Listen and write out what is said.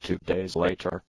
two days later.